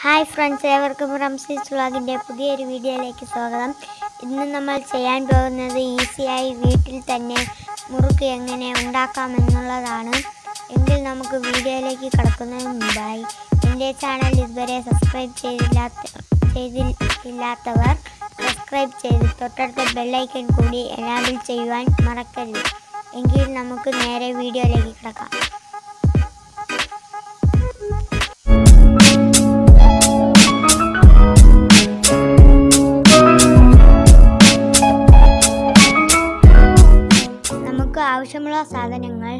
Hi friends ഏവർക്കും റംസീസ് വ്ളോഗിന്റെ പുതിയൊരു വീഡിയോയിലേക്ക് സ്വാഗതം. ഇന്ന് നമ്മൾ ചെയ്യാൻ പോകുന്നത് ഈസിയായി വീട്ടിൽ തന്നെ മുറുക്ക് എങ്ങനെ ഉണ്ടാക്കാമെന്നുള്ളതാണ്. എങ്കിൽ നമുക്ക് വീഡിയോയിലേക്ക് കടക്കുന്നതിന് മുമ്പായി എന്റെ ചാനൽ ഇതുവരെ സബ്സ്ക്രൈബ് ചെയ്തില്ലാത്ത ചെയ്തിട്ടില്ലാത്തവർ സബ്സ്ക്രൈബ് ചെയ്ത് തൊട്ടടുത്ത ബെല്ലൈക്കൺ കൂടി എനാബിൾ ചെയ്യുവാൻ മറക്കരുത്. എങ്കിൽ നമുക്ക് നേരെ വീഡിയോയിലേക്ക് കിടക്കാം. ആവശ്യമുള്ള സാധനങ്ങൾ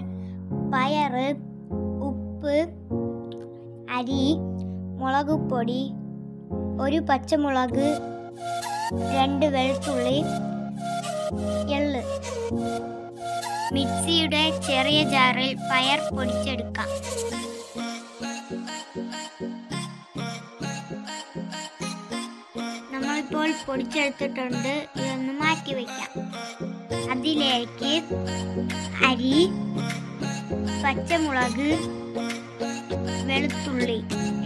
പയർ ഉപ്പ് അരി മുളക് പൊടി ഒരു പച്ചമുളക് രണ്ട് വെളുത്തുള്ളി എള്ള്. മിക്സിയുടെ ചെറിയ ജാറിൽ പയർ പൊടിച്ചെടുക്കാം. നമ്മളിപ്പോൾ പൊടിച്ചെടുത്തിട്ടുണ്ട്. ഇതൊന്ന് മാറ്റി വയ്ക്കാം. അതിലേക്ക് അരി പച്ചമുളക് വെളുത്തുള്ളി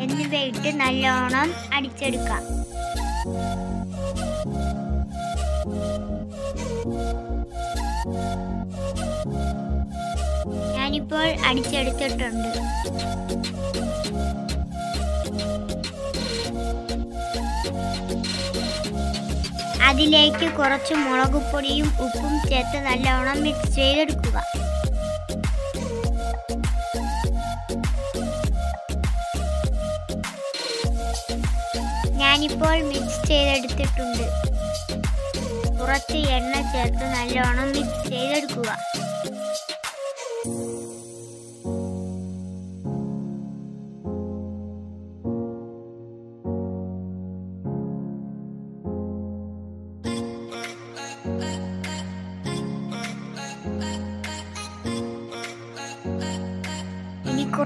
എന്നിവയിട്ട് നല്ലോണം അടിച്ചെടുക്കാം. ഞാനിപ്പോൾ അടിച്ചെടുത്തിട്ടുണ്ട്. അതിലേക്ക് കുറച്ച് മുളകുപൊടിയും ഉപ്പും ചേർത്ത് നല്ലവണ്ണം മിക്സ് ചെയ്തെടുക്കുക. ഞാനിപ്പോൾ മിക്സ് ചെയ്തെടുത്തിട്ടുണ്ട്. കുറച്ച് എണ്ണ ചേർത്ത് നല്ലോണം മിക്സ് ചെയ്തെടുക്കുക.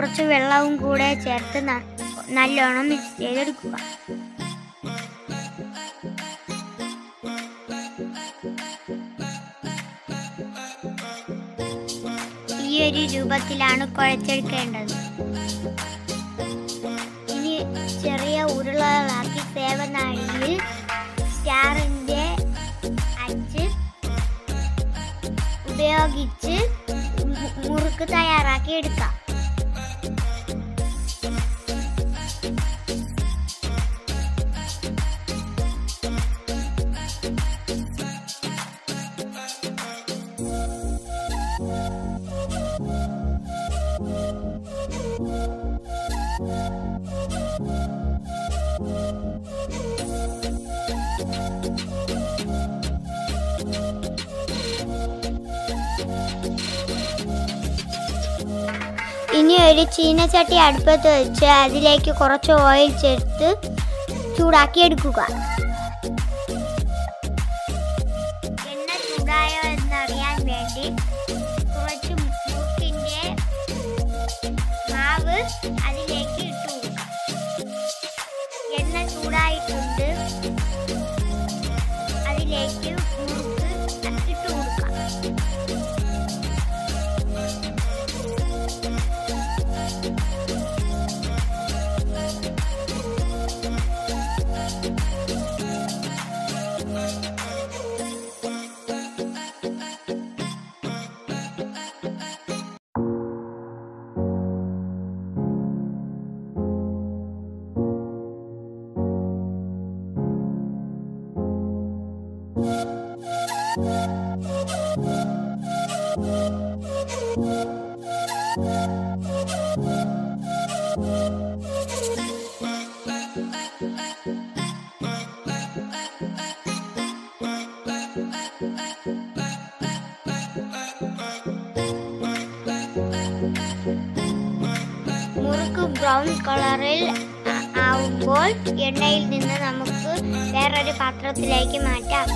കുറച്ച് വെള്ളവും കൂടെ ചേർത്ത് നല്ലോണം മിക്സ് ചെയ്തെടുക്കുക. ഈ ഒരു രൂപത്തിലാണ് കുഴച്ചെടുക്കേണ്ടത്. ഇനി ചെറിയ ഉരുളകളാക്കി സേവനാഴിയിൽ സ്റ്റാറിന്റെ അച്ച് ഉപയോഗിച്ച് മുറുക്ക് തയ്യാറാക്കി എടുക്കാം. ഇനി ഒരു ചീനച്ചട്ടി അടുപ്പത്ത് വെച്ച് അതിലേക്ക് കുറച്ച് ഓയിൽ ചേർത്ത് ചൂടാക്കി മുറുക്ക് ബ്രൗൺ കളറിൽ ആവുമ്പോൾ എണ്ണയിൽ നിന്ന് നമുക്ക് വേറൊരു പാത്രത്തിലേക്ക് മാറ്റാം.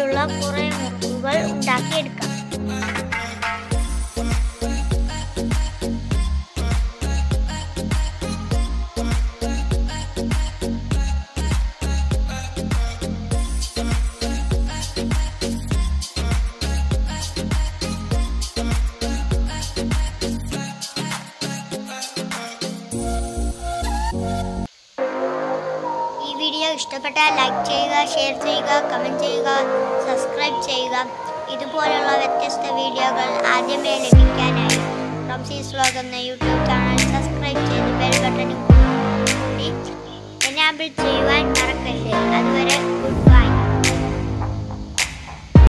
ഇതുപോലുള്ള കുറേ മുറുക്കുകൾ ഉണ്ടാക്കിയെടുക്കാം. ഇഷ്ടപ്പെട്ടാൽ ലൈക്ക് ചെയ്യുക ഷെയർ ചെയ്യുക കമന്റ് ചെയ്യുക സബ്സ്ക്രൈബ് ചെയ്യുക. ഇതുപോലുള്ള വ്യത്യസ്ത വീഡിയോകൾ ആദ്യമേ ലഭിക്കാനായി റംസീസ് വ്ലോഗ് എന്ന യൂട്യൂബ് ചാനൽ സബ്സ്ക്രൈബ് ചെയ്ത് ബെൽ ബട്ടണിൽ എനാബിൾ ചെയ്യുവാൻ മറക്കരുത്. അതുവരെ